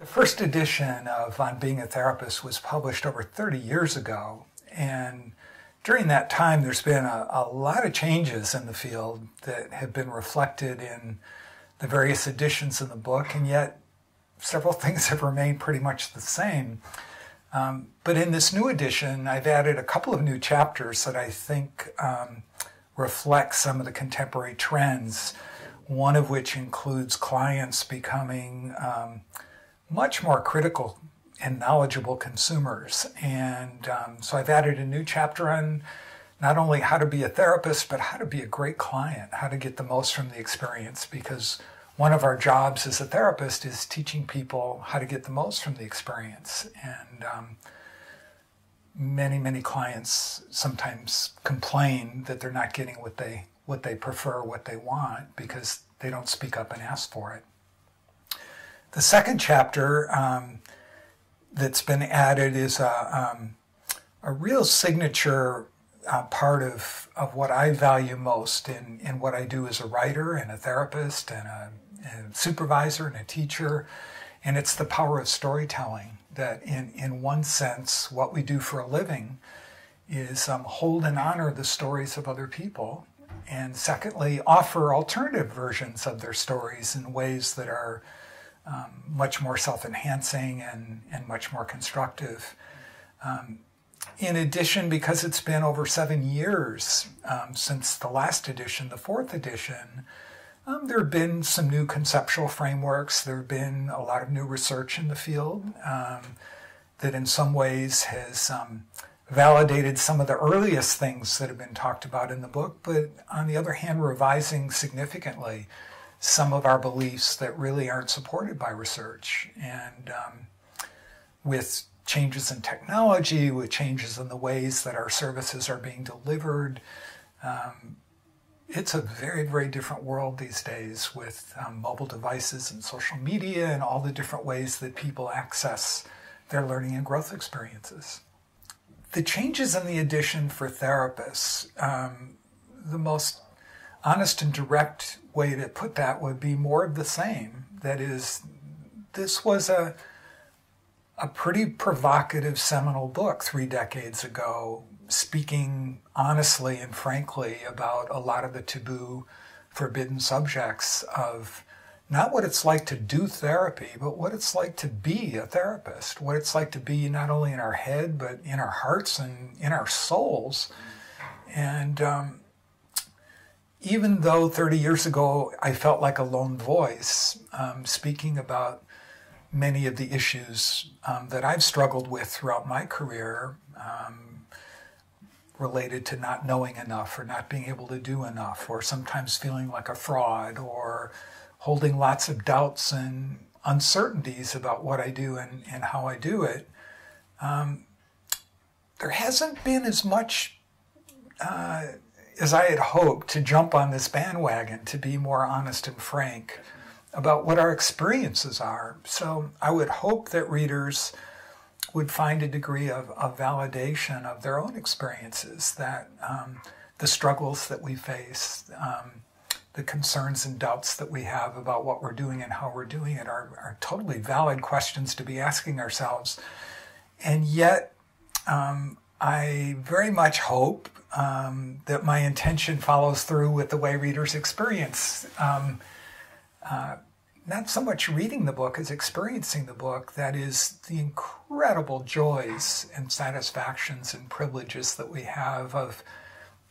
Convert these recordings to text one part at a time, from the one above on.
The first edition of On Being a Therapist was published over 30 years ago. And during that time, there's been a, a, lot of changes in the field that have been reflected in the various editions in the book, and yet several things have remained pretty much the same. Um, but in this new edition, I've added a couple of new chapters that I think um, reflect some of the contemporary trends, one of which includes clients becoming um, much more critical and knowledgeable consumers. And um, so I've added a new chapter on not only how to be a therapist, but how to be a great client, how to get the most from the experience. Because one of our jobs as a therapist is teaching people how to get the most from the experience. And um, many, many clients sometimes complain that they're not getting what they what they prefer, what they want, because they don't speak up and ask for it. The second chapter um, that's been added is a, um, a real signature uh, part of, of what I value most in, in what I do as a writer and a therapist and a, supervisor and a teacher. And it's the power of storytelling that, in, in one sense, what we do for a living is um, hold and honor the stories of other people. And secondly, offer alternative versions of their stories in ways that are um, much more self-enhancing and, and much more constructive. Um, in addition, because it's been over seven years um, since the last edition, the fourth edition, um, there have been some new conceptual frameworks. There have been a lot of new research in the field um, that, in some ways, has um, validated some of the earliest things that have been talked about in the book, but on the other hand, revising significantly some of our beliefs that really aren't supported by research. And um, with changes in technology, with changes in the ways that our services are being delivered, um, it's a very, very different world these days with um, mobile devices and social media and all the different ways that people access their learning and growth experiences. The changes in the addition for therapists, um, the most honest and direct way to put that would be more of the same. That is, this was a a pretty provocative seminal book three decades ago, speaking honestly and frankly about a lot of the taboo, forbidden subjects of not what it's like to do therapy, but what it's like to be a therapist, what it's like to be not only in our head, but in our hearts and in our souls. And um, even though 30 years ago I felt like a lone voice um, speaking about many of the issues um, that I've struggled with throughout my career um, related to not knowing enough or not being able to do enough or sometimes feeling like a fraud or holding lots of doubts and uncertainties about what I do and, and how I do it. Um, there hasn't been as much uh, as I had hoped to jump on this bandwagon to be more honest and frank about what our experiences are. So I would hope that readers would find a degree of, of validation of their own experiences, that um, the struggles that we face, um, the concerns and doubts that we have about what we're doing and how we're doing it are, are totally valid questions to be asking ourselves. And yet, um, I very much hope um, that my intention follows through with the way readers experience. Um, uh, not so much reading the book as experiencing the book, that is the incredible joys and satisfactions and privileges that we have of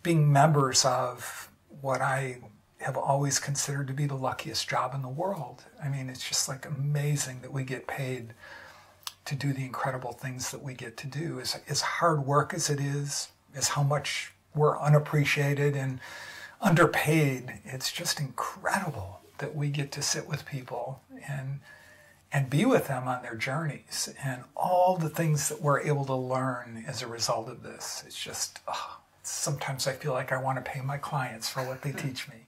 being members of what I have always considered to be the luckiest job in the world. I mean, it's just like amazing that we get paid to do the incredible things that we get to do. As, as hard work as it is, as how much we're unappreciated and underpaid. It's just incredible that we get to sit with people and and be with them on their journeys and all the things that we're able to learn as a result of this. It's just oh, sometimes I feel like I want to pay my clients for what they teach me.